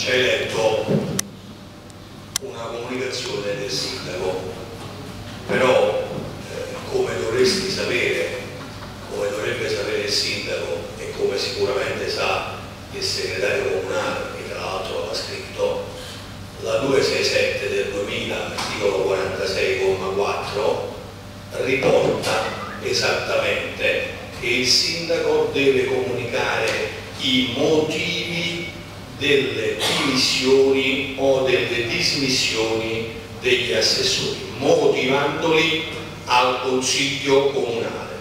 ci hai letto una comunicazione del sindaco, però eh, come dovresti sapere, come dovrebbe sapere il sindaco e come sicuramente sa il segretario comunale, che tra l'altro l'ha scritto, la 267 del 2000, articolo 46,4, riporta esattamente che il sindaco deve comunicare i motivi delle dimissioni o delle dismissioni degli assessori, motivandoli al Consiglio Comunale.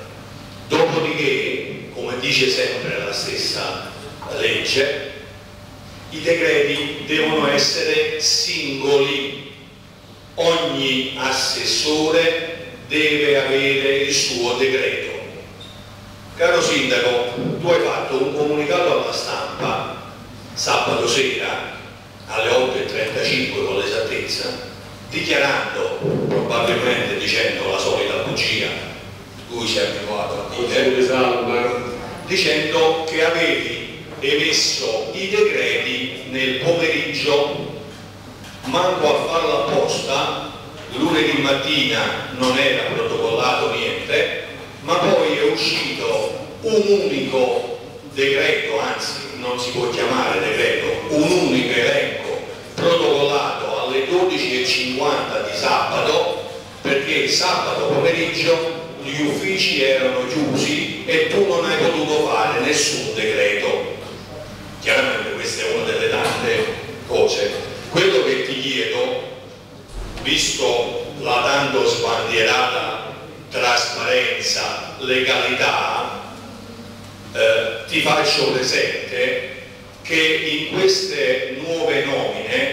Dopodiché, come dice sempre la stessa legge, i decreti devono essere singoli, ogni assessore deve avere il suo decreto. Caro Sindaco, tu hai fatto un comunicato alla stampa sabato sera alle 8.35 con l'esattezza, dichiarando, probabilmente dicendo la solita bugia, cui si è abituato a dire, dicendo che avevi emesso i decreti nel pomeriggio, manco a farlo apposta, lunedì mattina non era protocollato niente, ma poi è uscito un unico decreto, anzi non si può chiamare decreto, un unico elenco protocollato alle 12.50 di sabato perché sabato pomeriggio gli uffici erano chiusi e tu non hai potuto fare nessun decreto. Chiaramente questa è una delle tante cose. Quello che ti chiedo, visto la tanto sbandierata trasparenza, legalità, eh, ti faccio presente che in queste nuove nomine,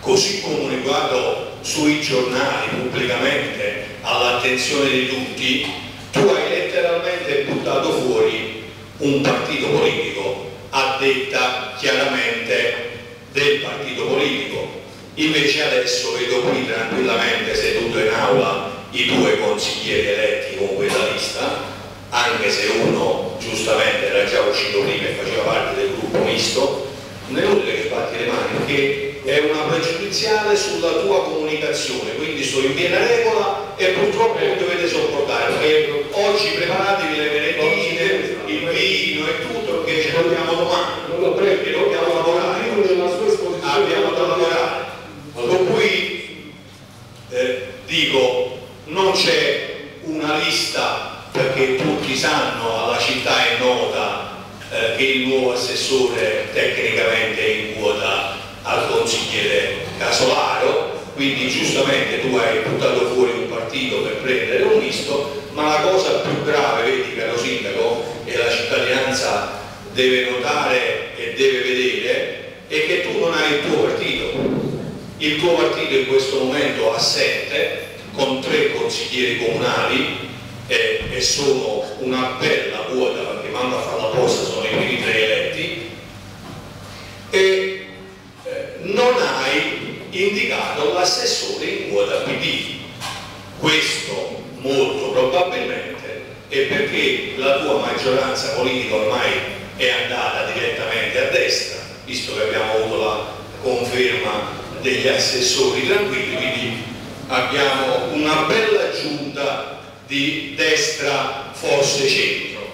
così comunicato sui giornali pubblicamente all'attenzione di tutti, tu hai letteralmente buttato fuori un partito politico a detta chiaramente del partito politico. Invece adesso vedo qui tranquillamente seduto in aula i due consiglieri eletti con quella lista anche se uno giustamente era già uscito prima e faceva parte del gruppo misto, non è utile che sbatti le mani perché è una pregiudiziale sulla tua comunicazione, quindi sto in piena regola e purtroppo mi dovete sopportare perché oggi preparatevi le merendine, il vino e tutto perché ce dobbiamo domani, perché dobbiamo lavorare, abbiamo da lavorare. Per cui eh, dico, non c'è una lista perché tutti sanno, alla città è nota eh, che il nuovo assessore tecnicamente è in quota al consigliere Casolaro, quindi giustamente tu hai buttato fuori un partito per prendere un misto, ma la cosa più grave, vedi caro sindaco, e la cittadinanza deve notare e deve vedere, è che tu non hai il tuo partito. Il tuo partito in questo momento ha sette, con tre consiglieri comunali, e, sono una bella quota perché manda a fare la posta sono i primi tre eletti e eh, non hai indicato l'assessore in quota PD questo molto probabilmente è perché la tua maggioranza politica ormai è andata direttamente a destra visto che abbiamo avuto la conferma degli assessori tranquilli quindi abbiamo una bella giunta di destra forse centro,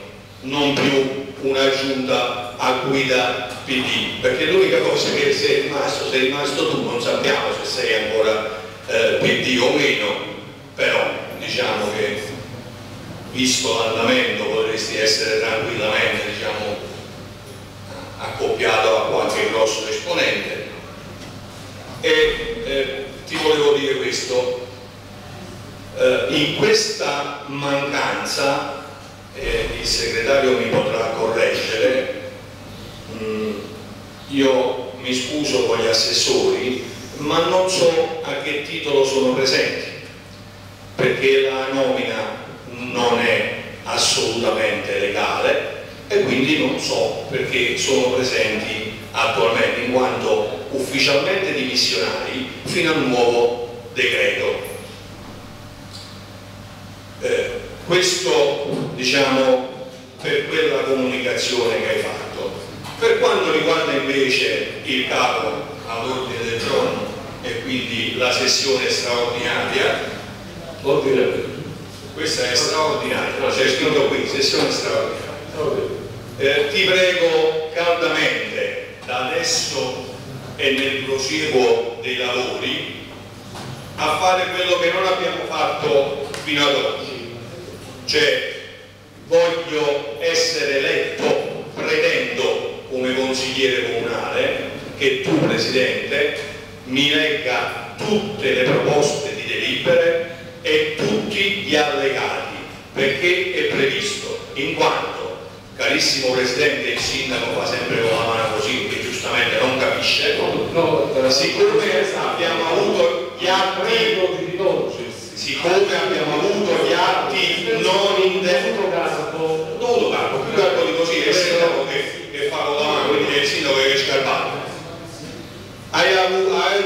non più una giunta a guida PD, perché l'unica cosa che sei rimasto, sei rimasto tu, non sappiamo se sei ancora eh, PD o meno, però diciamo che visto l'andamento potresti essere tranquillamente diciamo, accoppiato a qualche grosso esponente. E eh, ti volevo dire questo, eh, in questa mancanza, eh, il segretario mi potrà correggere, mh, mm, io mi scuso con gli assessori, ma non so a che titolo sono presenti, perché la nomina non è assolutamente legale e quindi non so perché sono presenti attualmente in quanto ufficialmente dimissionari fino al nuovo decreto eh, questo diciamo per quella comunicazione che hai fatto. Per quanto riguarda invece il capo all'ordine del giorno e quindi la sessione straordinaria, questa è straordinaria, c'è scritto qui, sessione straordinaria. Eh, ti prego caldamente da adesso e nel prosieguo dei lavori a fare quello che non abbiamo fatto fino ad oggi, cioè voglio essere eletto pretendo come consigliere comunale che tu Presidente mi legga tutte le proposte di delibere e tutti gli allegati perché è previsto in quanto carissimo Presidente il Sindaco fa sempre con la mano così che giustamente non capisce siccome abbiamo avuto gli atti siccome abbiamo avuto gli atti non in tempo dovuto campo, più campo di così è il sindaco che, che fa con la mano quindi è il sindaco che è scarpato hai,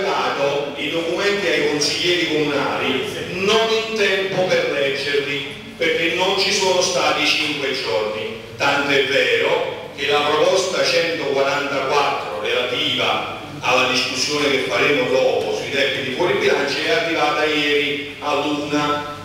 dato i documenti ai consiglieri comunali non in tempo per leggerli perché non ci sono stati 5 giorni. Tant'è vero che la proposta 144 relativa alla discussione che faremo dopo sui debiti fuori bilancio è arrivata ieri all'una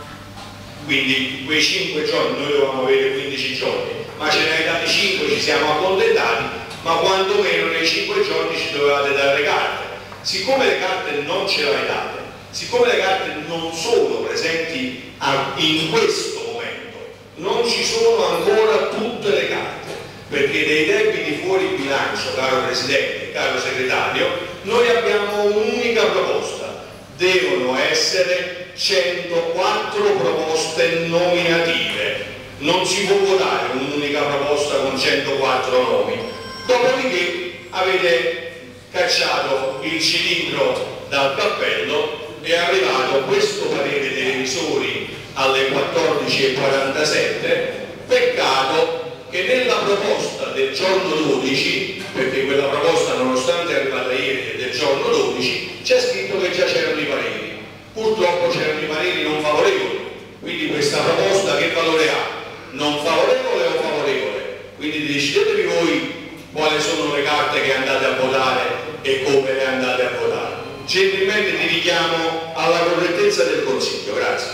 quindi quei 5 giorni noi dovevamo avere 15 giorni ma ce ne hai dati 5 ci siamo accontentati ma quantomeno nei 5 giorni ci dovevate dare le carte. Siccome le carte non ce le avete date siccome le carte non sono presenti in questo momento non ci sono ancora tutte le carte perché dei debiti fuori bilancio, caro Presidente, caro Segretario, noi abbiamo un'unica proposta, devono essere 104 proposte nominative, non si può votare un'unica proposta con 104 nomi, dopodiché avete cacciato il cilindro dal cappello è arrivato questo parere dei revisori alle 14.47 peccato che nella proposta del giorno 12, perché quella proposta nonostante è arrivata ieri è del giorno 12, c'è scritto che già c'erano i pareri. Purtroppo c'erano i pareri non favorevoli, quindi questa proposta che valore ha? Non favorevole o favorevole? Quindi decidetevi voi quali sono le carte che andate a votare e come le andate a votare. Gentilmente ti richiamo alla correttezza del Consiglio, grazie.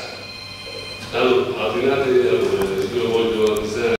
Allora, al finale io voglio avvisare